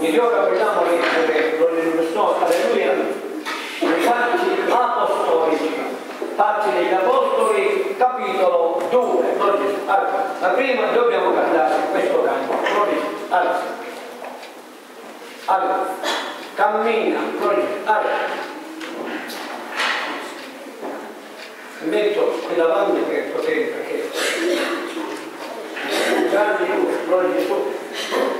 Quindi ora vogliamo leggere, lo illustrò, alleluia, i fatti apostolici, fatti degli apostoli, capitolo 2. Allora, la prima dobbiamo cantare questo canto. Allora, allora, cammina, allora. metto qui davanti che è potente perché grandi gloria a Gesù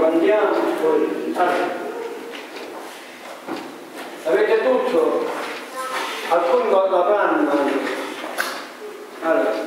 cantiamo poi allora. avete tutto? Alcuni lo avranno allora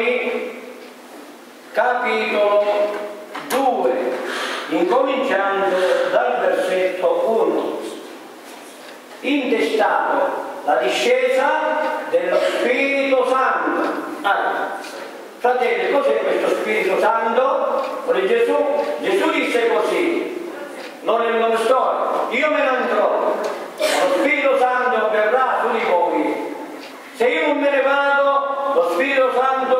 Apocalisse capitolo 2, incominciando dal versetto 1. Intestato la discesa dello Spirito Santo. Allora, fratelli, cos'è questo Spirito Santo? Vuole Gesù? Gesù disse così, non è una storia, io me ne andrò, lo Spirito Santo verrà su di voi. Se io non me ne vado, lo Spirito Santo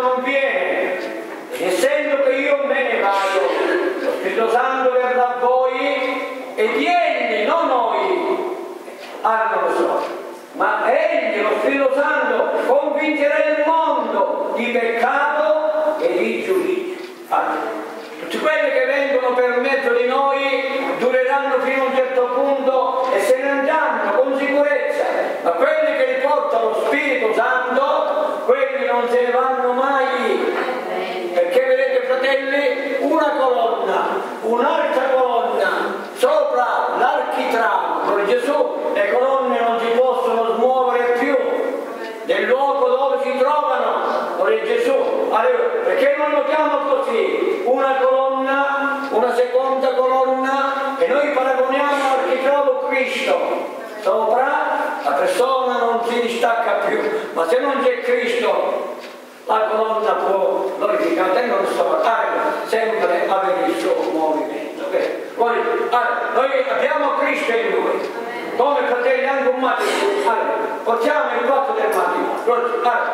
fratello Rossova arriva sempre avere il suo movimento. Allora, ah, noi abbiamo Cristo in noi, come fratelli anche un matrimonio. Allora, ah, portiamo il fatto del matrimonio. Allora, ah,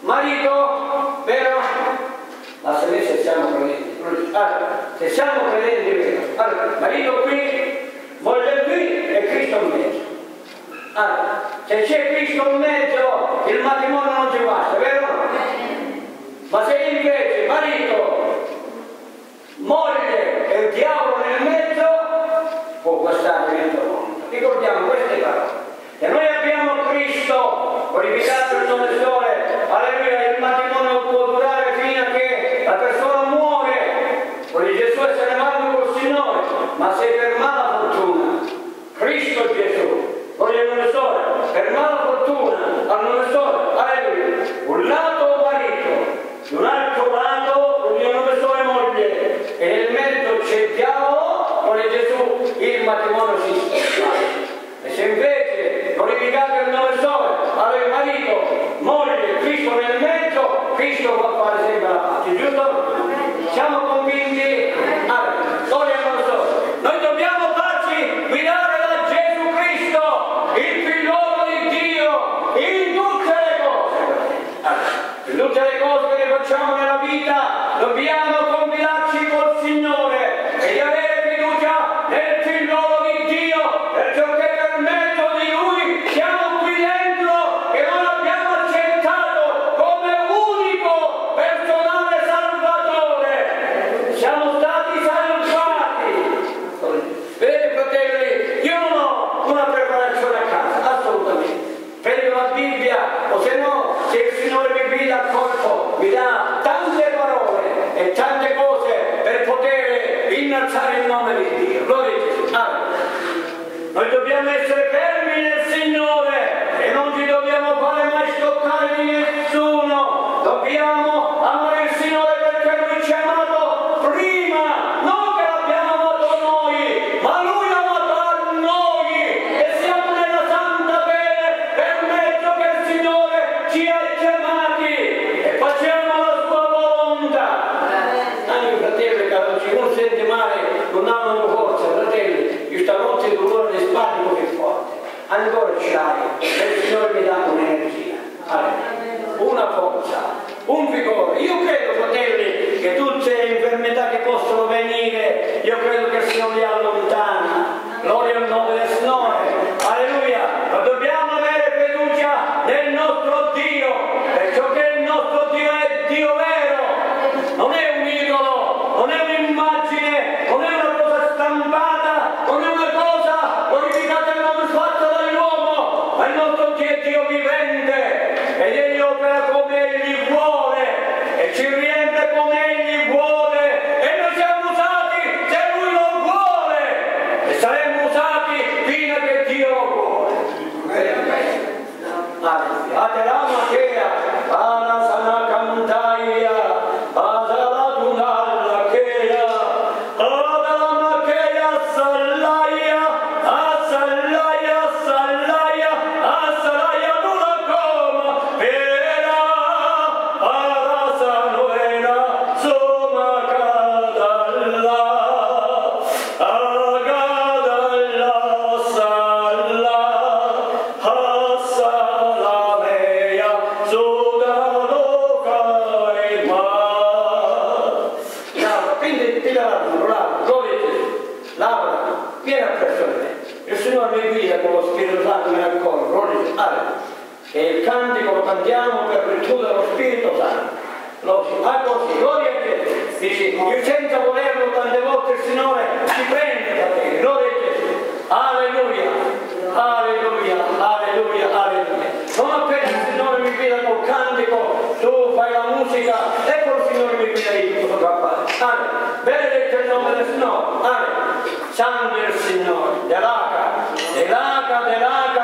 marito, vero? Ma se noi siamo credenti, allora, se siamo credenti, vero? Allora, marito qui, moglie qui e Cristo in mezzo. Allora, se c'è Cristo in mezzo, il matrimonio non ci basta, vero? Cristo. che ne facciamo nella vita dobbiamo Ecco il Signore mi guida di tutto quello che fa. Amen. Benedetto il nome del Signore. Amen. Santo il Signore. Delaca, delaca, delaca.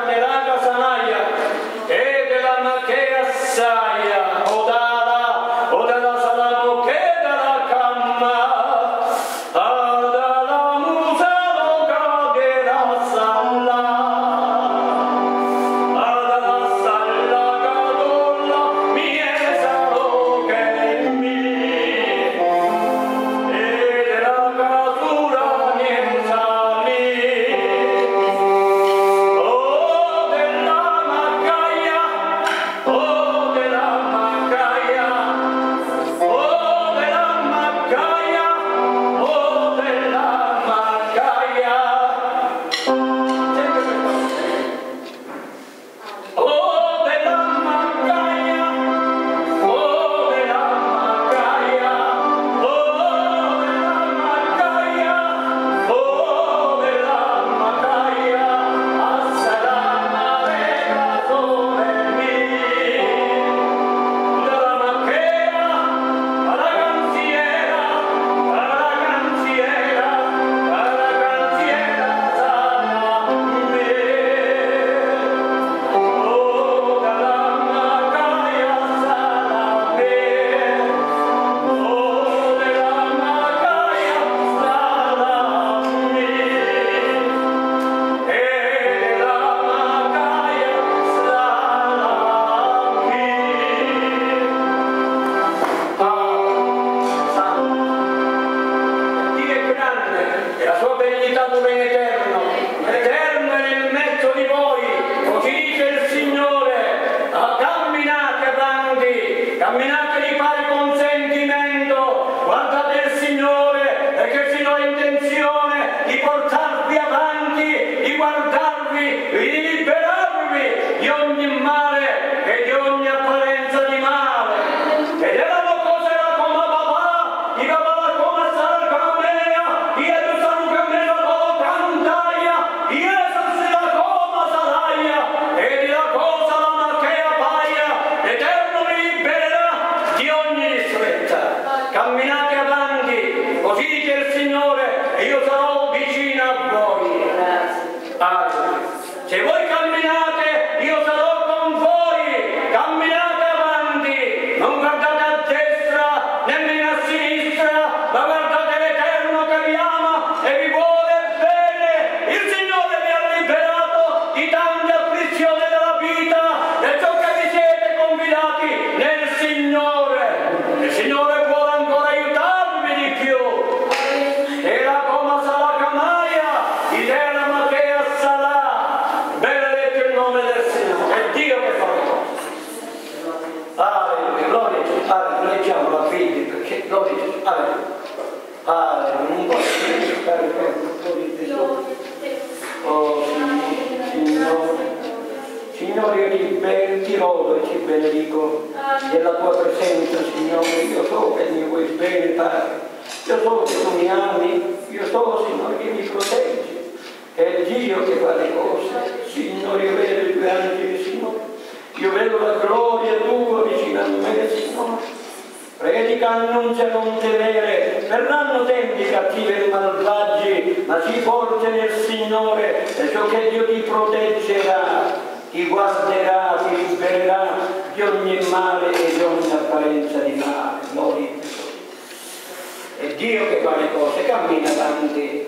Dio che fa le cose, cammina avanti,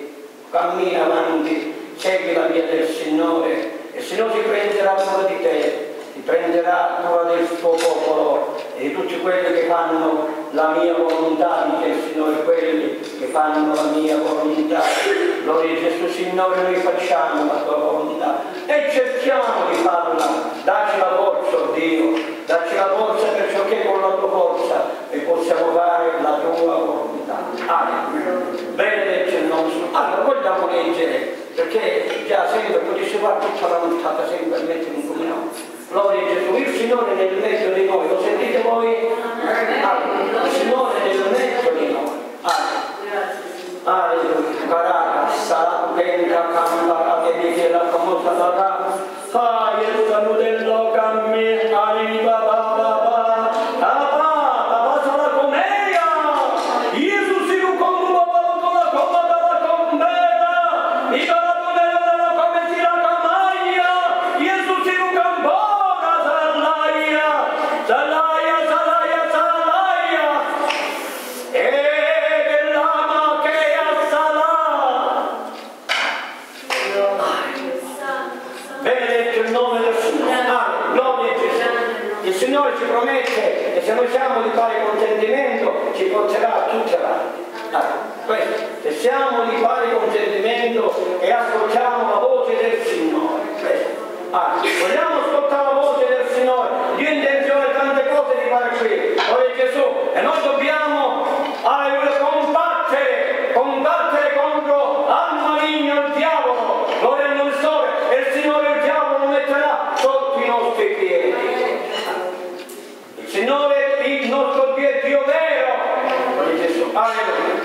cammina avanti, segui la via del Signore e il Signore ti prenderà cura di te ti prenderà cura del suo popolo e di tutti quelli che fanno la mia volontà, dice il Signore, quelli che fanno la mia volontà. Gloria a Gesù, Signore, noi facciamo la tua volontà e cerchiamo di farla. Dacci la forza, oh Dio, dacci la forza per ciò che con la tua forza e possiamo fare la tua volontà. Alleluia. Benedetto il nome suo. Allora, vogliamo leggere, perché già sempre, poi si fa tutta la nottata, sempre mettere un comunione. Gloria a Gesù, il Signore nel mezzo di noi, lo sentite voi? Allora, il Signore nel mezzo di noi. Alleluia. Caracas, sarà la famosa sarà. Fai il arriva, va,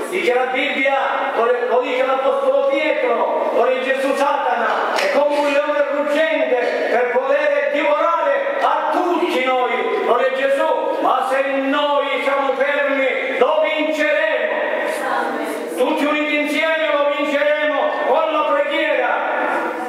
Dice la Bibbia, lo dice l'Apostolo Pietro, lo dice Gesù Satana, è come un leone ruggente per poter divorare a tutti noi, lo dice Gesù, ma se noi siamo fermi lo vinceremo. Tutti uniti insieme lo vinceremo con la preghiera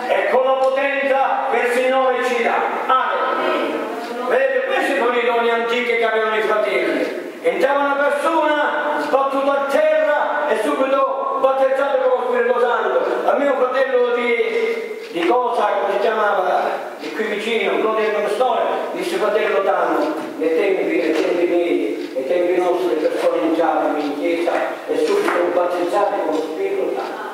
e con la potenza che il Signore ci dà. Alleluia. Vedete, questi sono i doni antichi che avevano i fratelli. Entrava una persona, sbattuta a terra e subito battezzato con lo Spirito Santo. A mio fratello di, di cosa, come si chiamava, di qui vicino, non del mio storia, disse fratello Tanno, nei tempi, nei tempi miei, nei tempi nostri, le persone entravano in chiesa e subito battezzati con lo Spirito Santo.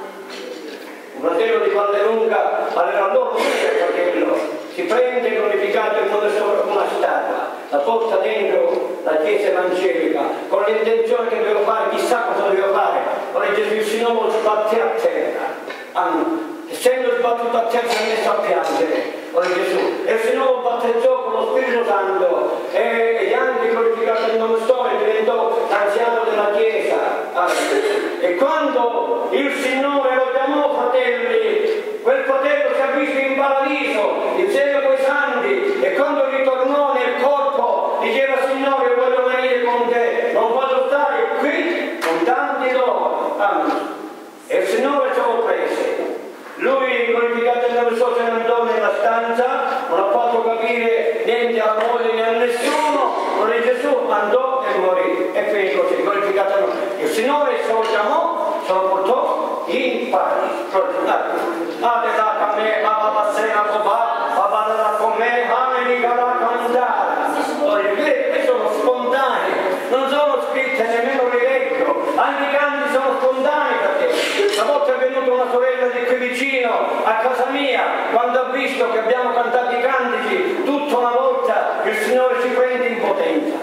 Un fratello di Valle Lunga aveva loro il fratello si prende glorificato il nome sopra una statua, la porta dentro la chiesa evangelica, con l'intenzione che devo fare, chissà cosa devo fare. Ora Gesù il Signore lo sbatte a terra. Hanno, essendo sbattuto a terra si è messo a piangere. Ora Gesù. E il Signore lo battezzò con lo Spirito Santo e anche i grandi sono spontanei da te. una volta è venuta una sorella di qui vicino a casa mia quando ha visto che abbiamo cantato i cantici tutta una volta il Signore ci prende in potenza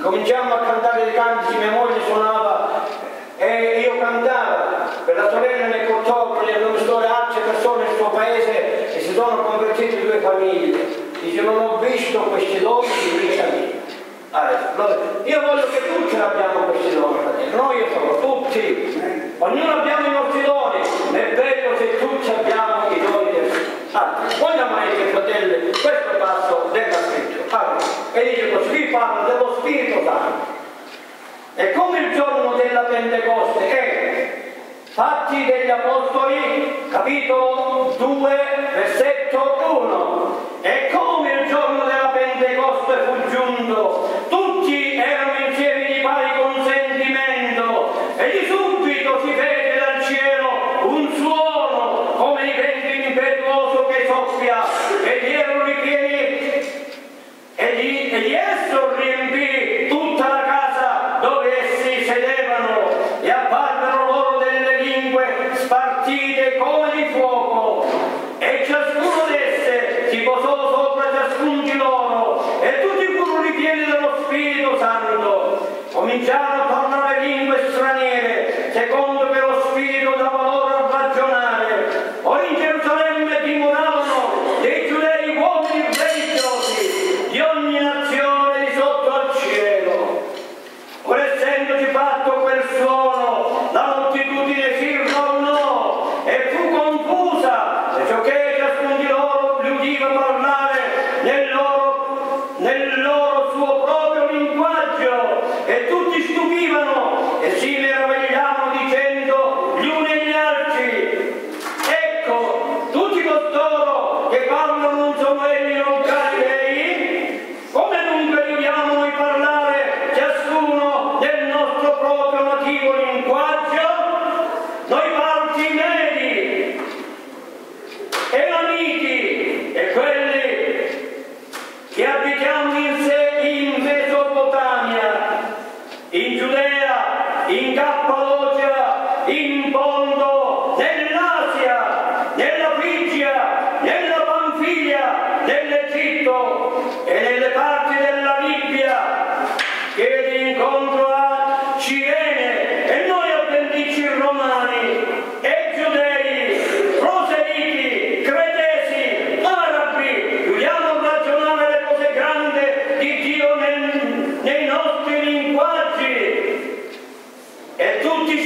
cominciamo a cantare i cantici mia moglie suonava e io cantavo per la sorella nel Cottopoli hanno visto le altre persone nel suo paese e si sono convertite due famiglie dice non ho visto questi doni di vita allora, io voglio che tutti abbiamo questi doni, noi io sono tutti, ognuno abbiamo i nostri doni, è bello se tutti abbiamo i doni del. Allora, vogliamo leggere, fratelli, questo passo della scrittura. Allora, e dice così, vi parla dello Spirito Santo. E come il giorno della Pentecoste è Fatti degli Apostoli, capitolo 2, versetto 1. E come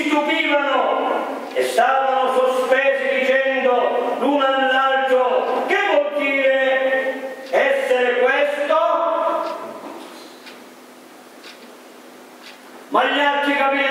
stupivano e stavano sospesi dicendo l'uno all'altro che vuol dire essere questo? Ma gli altri capillando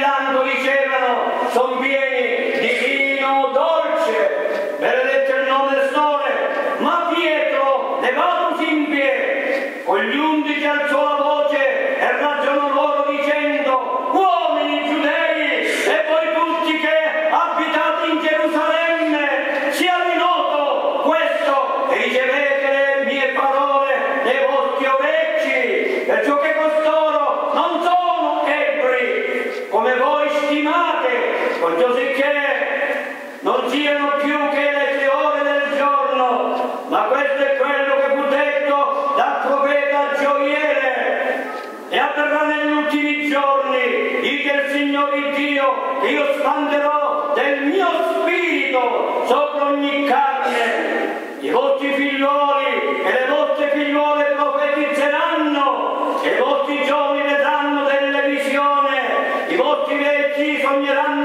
Signore Dio, io spanderò del mio spirito sopra ogni carne. I vostri figlioli e le vostre figliuole profetizzeranno, e i vostri giovani vedranno delle visioni, i vostri vecchi sogneranno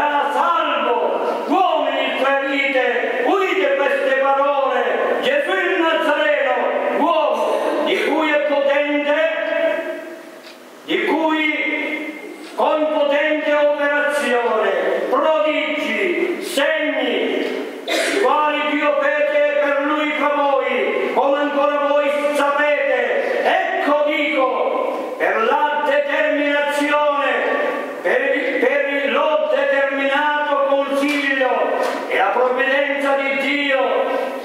Signore sarà salvo. Uomini ferite, udite queste parole. Gesù il Nazareno, uomo di cui è potente, di cui con potente operazione, prodigi, segni, i quali Dio pete per lui fra voi, come ancora voi sapete. Ecco dico, per la determinazione, per, per lo determinato consiglio e la provvidenza di Dio,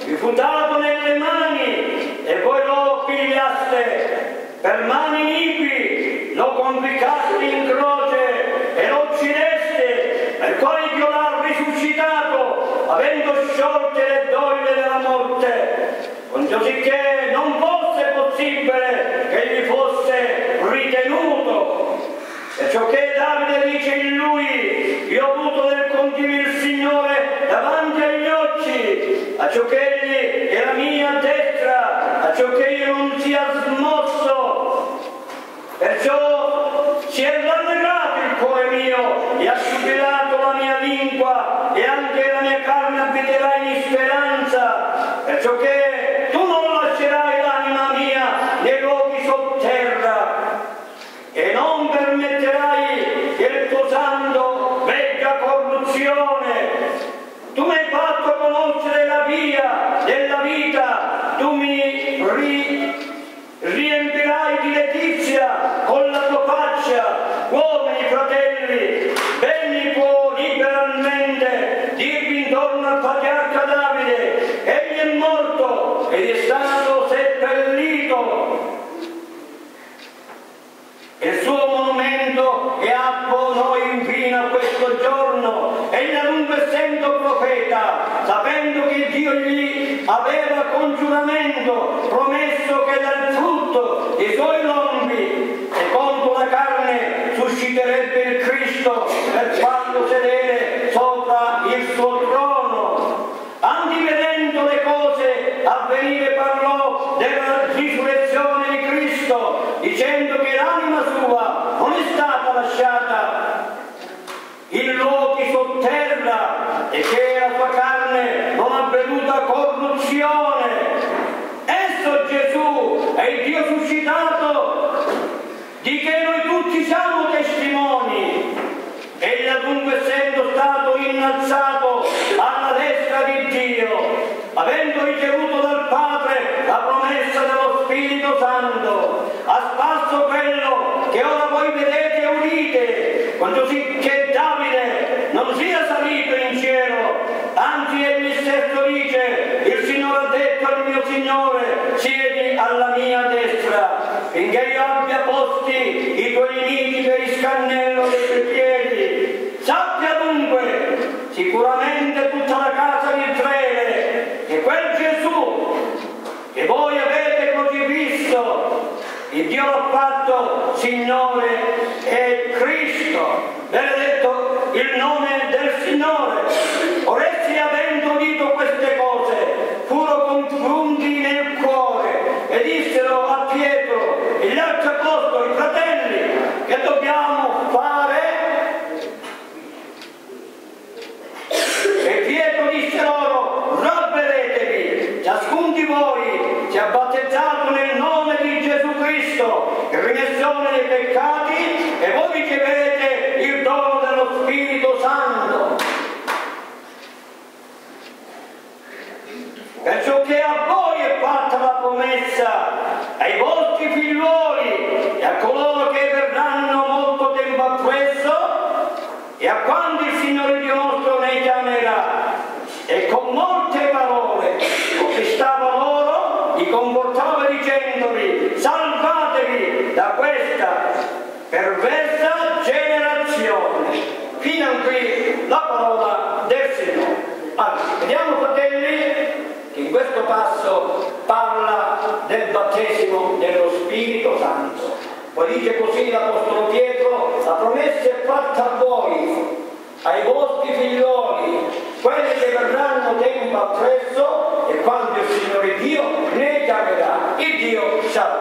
vi fu dato nelle mani e voi lo pigliaste per mani iniqui, lo conficaste in croce e lo uccideste, per quale Dio l'ha risuscitato, avendo sciolte le doglie della morte, con cosicché non fosse possibile che gli fosse ritenuto. E ciò che Davide dice in lui, io ho avuto del continuo il Signore davanti agli occhi, a ciò che egli è la mia destra, a ciò che io non sia smosso. Perciò si è rallegrato il cuore mio e ha subilato la mia lingua e anche la mia carne abiterà in speranza, perciò che tu non lascerai l'anima mia nei luoghi sotterra e non permetterai che il tuo santo vegga corruzione. Tu mi hai fatto conoscere la via della vita, tu mi ri- riempirai di letizia con la tua faccia, uomini fratelli, benni può liberalmente dirvi intorno al patriarca Davide, egli è morto ed è stato seppellito il suo monumento è appo noi infine a questo giorno egli dunque essendo profeta sapendo che Dio gli giuramento promesso che dal frutto dei suoi lombi secondo la carne susciterebbe il Cristo per farlo sedere sopra il suo trono. Antivedendo le cose avvenire parlò della risurrezione di Cristo dicendo che l'anima sua non è stata lasciata in luoghi sotterra e che la sua carne non ha veduta corruzione esso Gesù è il Dio suscitato di che noi tutti siamo testimoni Egli dunque essendo stato innalzato alla destra di Dio, avendo ricevuto dal Padre la promessa dello Spirito Santo, ha spasso quello che ora voi vedete e udite, quando sì che Davide non sia salito in cielo, anzi egli stesso dice, il Signore ha detto al mio Signore, siedi alla mia destra, finché io abbia posti i tuoi nemici per il scannello dei tuoi. Signore battesimo dello Spirito Santo. Poi dice così l'Apostolo Pietro, la promessa è fatta a voi, ai vostri figlioli, quelli che verranno tempo appresso e quando il Signore Dio ne chiamerà, il Dio sarà